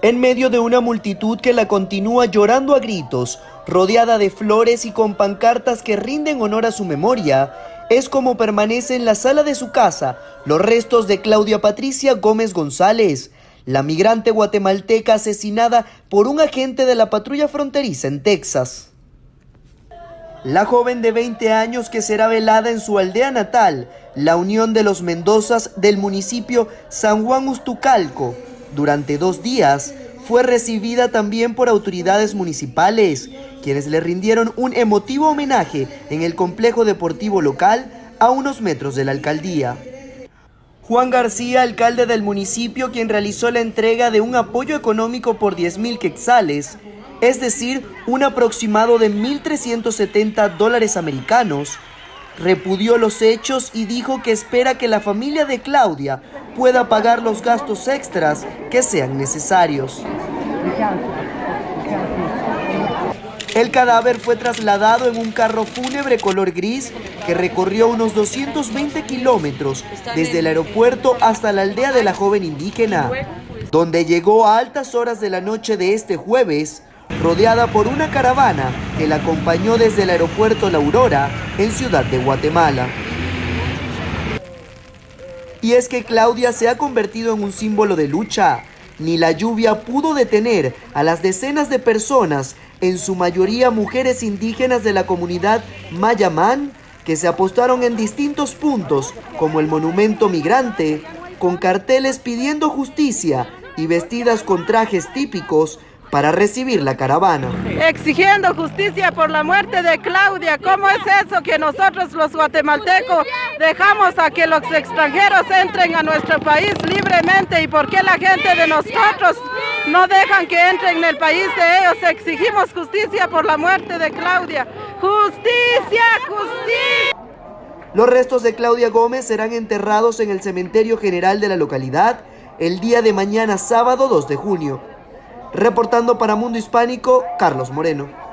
En medio de una multitud que la continúa llorando a gritos, rodeada de flores y con pancartas que rinden honor a su memoria, es como permanece en la sala de su casa los restos de Claudia Patricia Gómez González, la migrante guatemalteca asesinada por un agente de la patrulla fronteriza en Texas. La joven de 20 años que será velada en su aldea natal, la Unión de los Mendozas del municipio San Juan Ustucalco, durante dos días, fue recibida también por autoridades municipales, quienes le rindieron un emotivo homenaje en el complejo deportivo local a unos metros de la alcaldía. Juan García, alcalde del municipio, quien realizó la entrega de un apoyo económico por 10 mil quetzales, es decir, un aproximado de 1.370 dólares americanos, repudió los hechos y dijo que espera que la familia de Claudia pueda pagar los gastos extras que sean necesarios. El cadáver fue trasladado en un carro fúnebre color gris que recorrió unos 220 kilómetros desde el aeropuerto hasta la aldea de la joven indígena, donde llegó a altas horas de la noche de este jueves rodeada por una caravana que la acompañó desde el aeropuerto La Aurora en Ciudad de Guatemala. Y es que Claudia se ha convertido en un símbolo de lucha. Ni la lluvia pudo detener a las decenas de personas, en su mayoría mujeres indígenas de la comunidad Mayamán, que se apostaron en distintos puntos, como el monumento migrante, con carteles pidiendo justicia y vestidas con trajes típicos para recibir la caravana. Exigiendo justicia por la muerte de Claudia. ¿Cómo es eso que nosotros los guatemaltecos dejamos a que los extranjeros entren a nuestro país libremente y por qué la gente de nosotros no dejan que entren en el país de ellos? Exigimos justicia por la muerte de Claudia. ¡Justicia! ¡Justicia! Los restos de Claudia Gómez serán enterrados en el cementerio general de la localidad el día de mañana sábado 2 de junio. Reportando para Mundo Hispánico, Carlos Moreno.